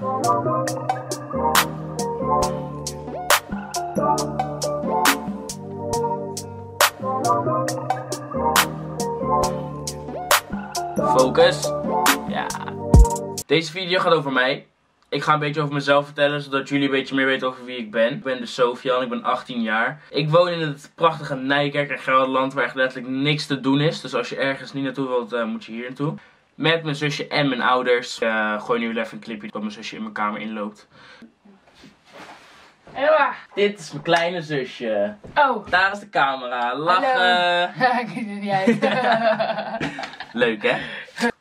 Focus. Ja. Deze video gaat over mij. Ik ga een beetje over mezelf vertellen, zodat jullie een beetje meer weten over wie ik ben. Ik ben de Sofian, ik ben 18 jaar. Ik woon in het prachtige Nijkerk in Gelderland, waar echt letterlijk niks te doen is. Dus als je ergens niet naartoe wilt, uh, moet je hier naartoe. Met mijn zusje en mijn ouders. Uh, gooi nu weer even een clipje dat mijn zusje in mijn kamer inloopt. Ella. Dit is mijn kleine zusje. Oh. Daar is de camera. Lachen. Ik het niet uit. Leuk hè?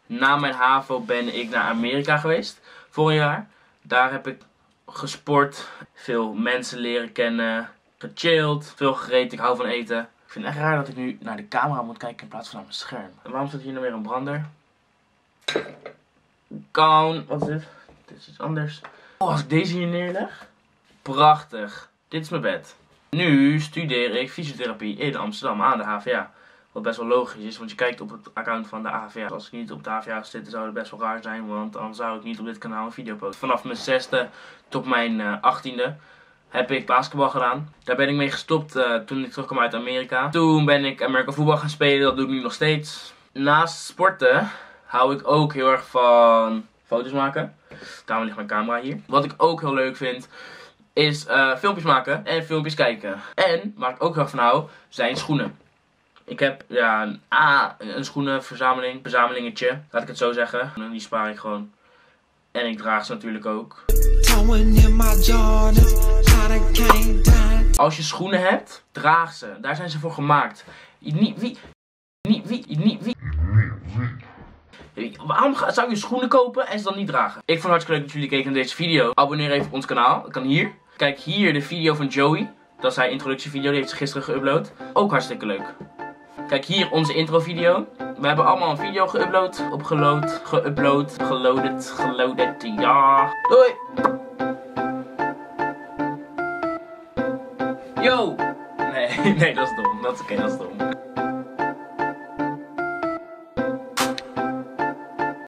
Na mijn HAVO ben ik naar Amerika geweest. Vorig jaar. Daar heb ik gesport. Veel mensen leren kennen. Gechilled. Veel gegeten. Ik hou van eten. Ik vind het echt raar dat ik nu naar de camera moet kijken in plaats van naar mijn scherm. En waarom staat hier nou weer een brander? Kan. Wat is dit? Dit is iets anders. Oh, als ik deze hier neerleg. Prachtig. Dit is mijn bed. Nu studeer ik fysiotherapie in Amsterdam aan de HVA. Wat best wel logisch is, want je kijkt op het account van de HVA. Als ik niet op de HVA zit, zou het best wel raar zijn, want dan zou ik niet op dit kanaal een video posten. Vanaf mijn zesde tot mijn uh, achttiende heb ik basketbal gedaan. Daar ben ik mee gestopt uh, toen ik terugkwam uit Amerika. Toen ben ik Amerika voetbal gaan spelen, dat doe ik nu nog steeds. Naast sporten hou ik ook heel erg van foto's maken. Daarom ligt mijn camera hier. Wat ik ook heel leuk vind, is uh, filmpjes maken en filmpjes kijken. En, waar ik ook heel erg van hou, zijn schoenen. Ik heb ja, een, A, een schoenenverzameling, verzamelingetje, laat ik het zo zeggen. En die spaar ik gewoon. En ik draag ze natuurlijk ook. Als je schoenen hebt, draag ze. Daar zijn ze voor gemaakt. Niet wie, niet wie, niet wie. Waarom zou je schoenen kopen en ze dan niet dragen? Ik vond het hartstikke leuk dat jullie keken naar deze video. Abonneer even ons kanaal. Dat kan hier. Kijk hier de video van Joey. Dat is zijn introductievideo. Die heeft ze gisteren geüpload. Ook hartstikke leuk. Kijk hier onze intro video. We hebben allemaal een video geüpload. Opgeload. Geüpload. Geloaded. Geloaded. Ja. Doei. Yo. Nee, nee, dat is dom. Dat is oké, dat is dom.